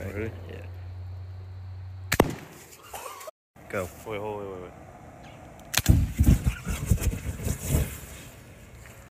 Ready? Yeah. Go. Wait, hold, wait, wait, wait.